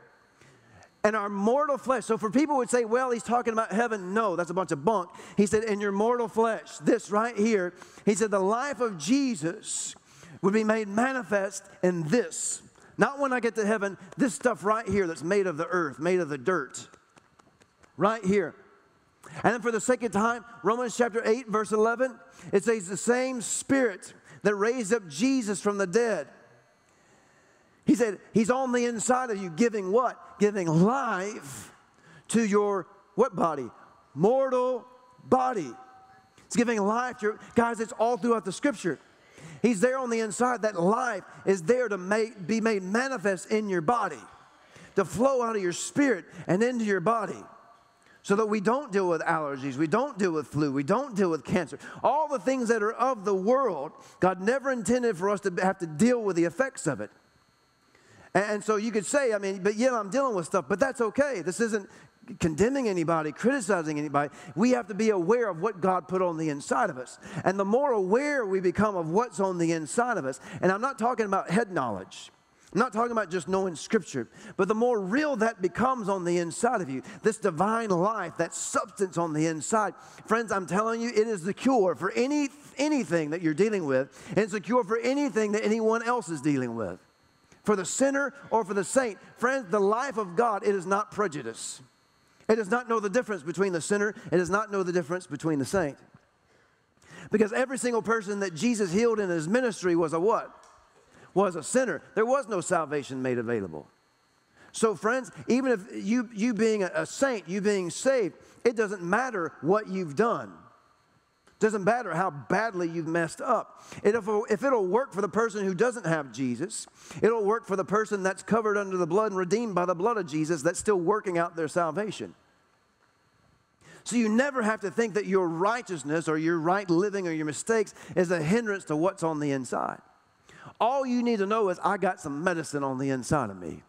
In our mortal flesh. So for people would say, well, he's talking about heaven. No, that's a bunch of bunk. He said, in your mortal flesh, this right here. He said, the life of Jesus would be made manifest in this. Not when I get to heaven, this stuff right here that's made of the earth, made of the dirt. Right here. And then for the second time, Romans chapter 8, verse 11, it says, the same spirit that raised up Jesus from the dead he said, He's on the inside of you, giving what? Giving life to your what body? Mortal body. It's giving life to your, guys, it's all throughout the scripture. He's there on the inside. That life is there to make, be made manifest in your body, to flow out of your spirit and into your body. So that we don't deal with allergies, we don't deal with flu, we don't deal with cancer. All the things that are of the world, God never intended for us to have to deal with the effects of it. And so you could say, I mean, but yeah, I'm dealing with stuff, but that's okay. This isn't condemning anybody, criticizing anybody. We have to be aware of what God put on the inside of us. And the more aware we become of what's on the inside of us, and I'm not talking about head knowledge. I'm not talking about just knowing scripture, but the more real that becomes on the inside of you, this divine life, that substance on the inside. Friends, I'm telling you, it is the cure for any anything that you're dealing with. It's the cure for anything that anyone else is dealing with for the sinner or for the saint. Friends, the life of God, it is not prejudice. It does not know the difference between the sinner, it does not know the difference between the saint. Because every single person that Jesus healed in his ministry was a what? Was a sinner. There was no salvation made available. So, friends, even if you, you being a saint, you being saved, it doesn't matter what you've done. Doesn't matter how badly you've messed up. if, if it'll work for the person who doesn't have Jesus, it'll work for the person that's covered under the blood and redeemed by the blood of Jesus that's still working out their salvation. So you never have to think that your righteousness or your right living or your mistakes is a hindrance to what's on the inside. All you need to know is I got some medicine on the inside of me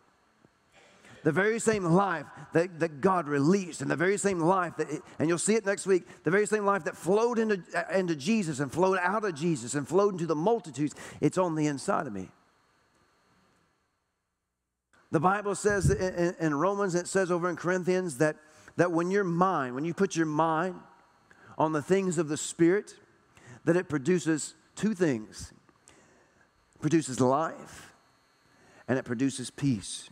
the very same life that, that God released, and the very same life that, and you'll see it next week, the very same life that flowed into, uh, into Jesus and flowed out of Jesus and flowed into the multitudes, it's on the inside of me. The Bible says in, in Romans, it says over in Corinthians that, that when your mind, when you put your mind on the things of the Spirit, that it produces two things. It produces life and it produces peace.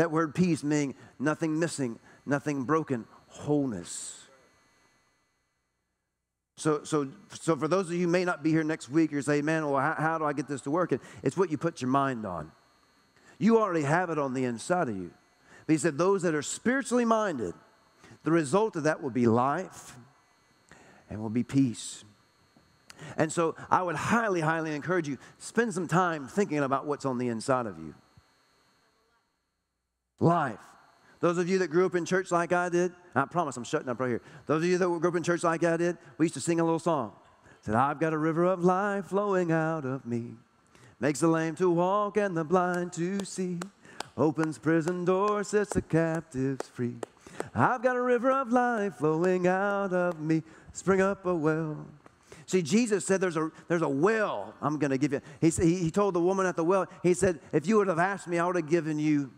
That word peace meaning nothing missing, nothing broken, wholeness. So, so, so for those of you who may not be here next week, you're saying, man, well, how, how do I get this to work? It's what you put your mind on. You already have it on the inside of you. But he said, those that are spiritually minded, the result of that will be life and will be peace. And so I would highly, highly encourage you spend some time thinking about what's on the inside of you. Life. Those of you that grew up in church like I did, I promise I'm shutting up right here. Those of you that grew up in church like I did, we used to sing a little song. It said, I've got a river of life flowing out of me. Makes the lame to walk and the blind to see. Opens prison doors, sets the captives free. I've got a river of life flowing out of me. Spring up a well. See, Jesus said there's a, there's a well I'm going to give you. He, he, he told the woman at the well, he said, if you would have asked me, I would have given you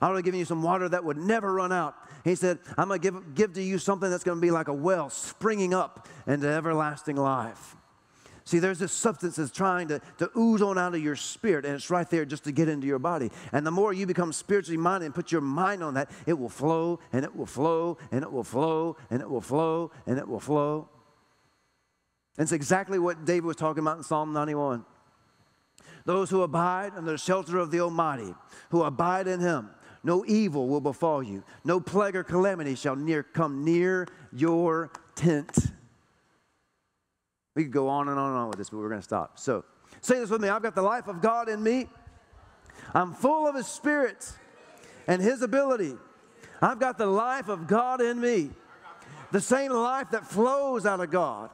I would have given you some water that would never run out. He said, I'm going to give, give to you something that's going to be like a well springing up into everlasting life. See, there's this substance that's trying to, to ooze on out of your spirit, and it's right there just to get into your body. And the more you become spiritually minded and put your mind on that, it will flow, and it will flow, and it will flow, and it will flow, and it will flow. And it's exactly what David was talking about in Psalm 91. Those who abide under the shelter of the Almighty, who abide in Him, no evil will befall you. No plague or calamity shall near, come near your tent. We could go on and on and on with this, but we're going to stop. So, say this with me I've got the life of God in me. I'm full of His Spirit and His ability. I've got the life of God in me. The same life that flows out of God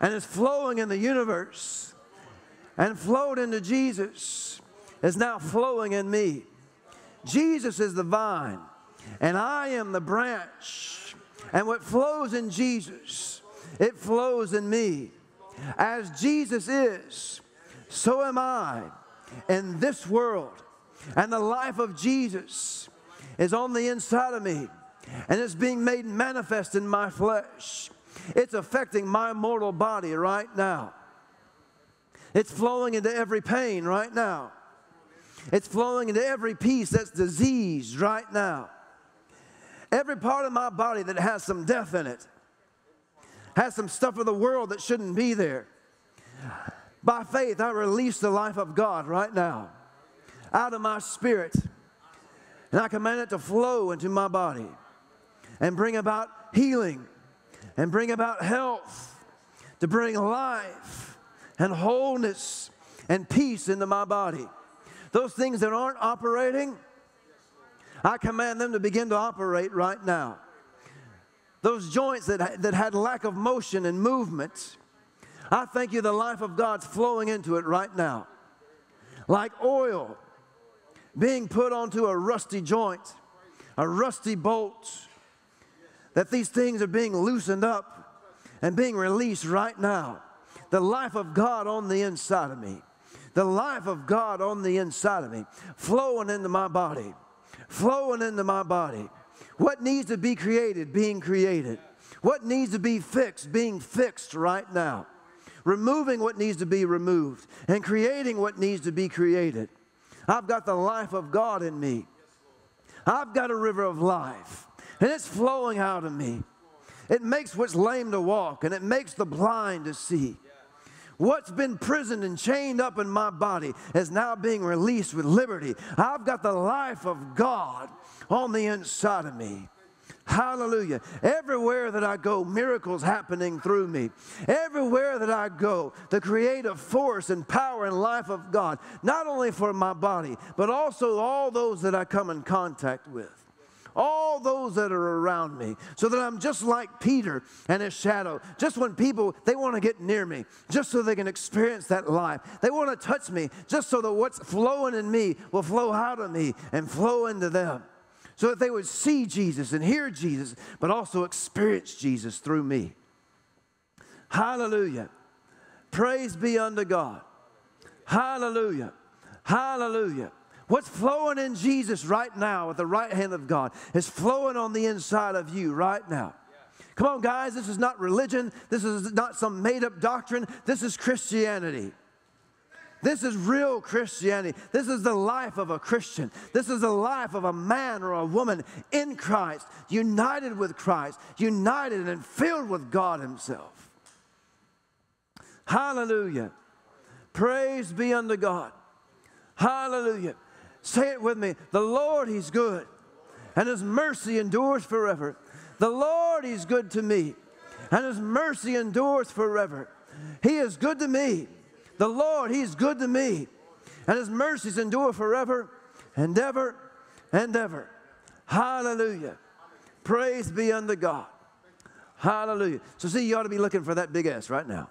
and is flowing in the universe and flowed into Jesus is now flowing in me. Jesus is the vine, and I am the branch. And what flows in Jesus, it flows in me. As Jesus is, so am I in this world. And the life of Jesus is on the inside of me, and it's being made manifest in my flesh. It's affecting my mortal body right now. It's flowing into every pain right now. It's flowing into every piece that's diseased right now. Every part of my body that has some death in it, has some stuff of the world that shouldn't be there. By faith, I release the life of God right now out of my spirit. And I command it to flow into my body and bring about healing and bring about health, to bring life and wholeness and peace into my body. Those things that aren't operating, I command them to begin to operate right now. Those joints that, that had lack of motion and movement, I thank you the life of God's flowing into it right now. Like oil being put onto a rusty joint, a rusty bolt, that these things are being loosened up and being released right now. The life of God on the inside of me the life of God on the inside of me, flowing into my body, flowing into my body. What needs to be created, being created. What needs to be fixed, being fixed right now. Removing what needs to be removed and creating what needs to be created. I've got the life of God in me. I've got a river of life, and it's flowing out of me. It makes what's lame to walk, and it makes the blind to see. What's been prisoned and chained up in my body is now being released with liberty. I've got the life of God on the inside of me. Hallelujah. Everywhere that I go, miracles happening through me. Everywhere that I go, the creative force and power and life of God, not only for my body, but also all those that I come in contact with all those that are around me, so that I'm just like Peter and his shadow. Just when people, they want to get near me, just so they can experience that life. They want to touch me, just so that what's flowing in me will flow out of me and flow into them. So that they would see Jesus and hear Jesus, but also experience Jesus through me. Hallelujah. Praise be unto God. Hallelujah. Hallelujah. What's flowing in Jesus right now at the right hand of God is flowing on the inside of you right now. Come on, guys, this is not religion. This is not some made up doctrine. This is Christianity. This is real Christianity. This is the life of a Christian. This is the life of a man or a woman in Christ, united with Christ, united and filled with God Himself. Hallelujah. Praise be unto God. Hallelujah. Say it with me. The Lord, He's good, and His mercy endures forever. The Lord, He's good to me, and his mercy endures forever. He is good to me. The Lord, he's good to me. And his mercies endure forever and ever and ever. Hallelujah. Praise be unto God. Hallelujah. So, see, you ought to be looking for that big S right now.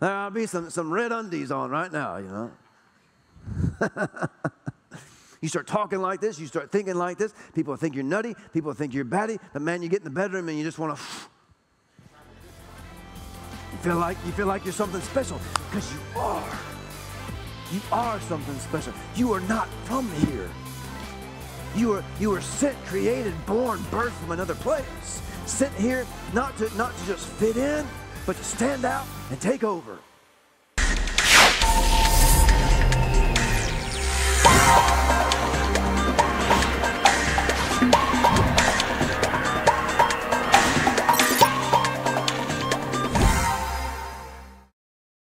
There ought to be some, some red undies on right now, you know. you start talking like this, you start thinking like this. People think you're nutty, people think you're batty, but man, you get in the bedroom and you just want to. You feel like you feel like you're something special because you are. You are something special. You are not from here. You were, you were sent, created, born, birthed from another place. Sent here not to, not to just fit in, but to stand out and take over.